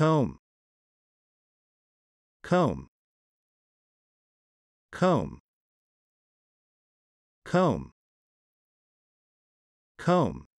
comb. Comb. Comb. Comb. Comb.